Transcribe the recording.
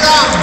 Amsterdam.